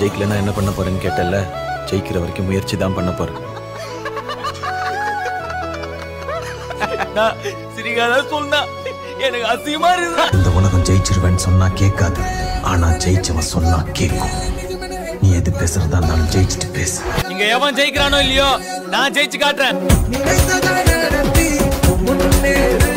ஜெயிக்கலன்னா என்ன பண்ண போறேன்னு கேட்டல ஜெயிக்கிற வரைக்கும் முயற்சி தான் பண்ண போறேன். சிரிகாதா சொன்னா எனக்கு அசிங்கமா இருக்கு இந்த உலகம் ஜெயிச்சிருவேன்னு சொன்னா கேட்காது. ஆனா ஜெயிச்சவன் சொன்னா கேட்கும். நீ எது பேசுறதா இருந்தாலும் ஜெயிச்சுட்டு பேசு. இங்க எவன் ஜெயிக்கிறானோ இல்லையோ நான் ஜெயிச்சு காட்டுறேன். நடத்தி முன்னேறு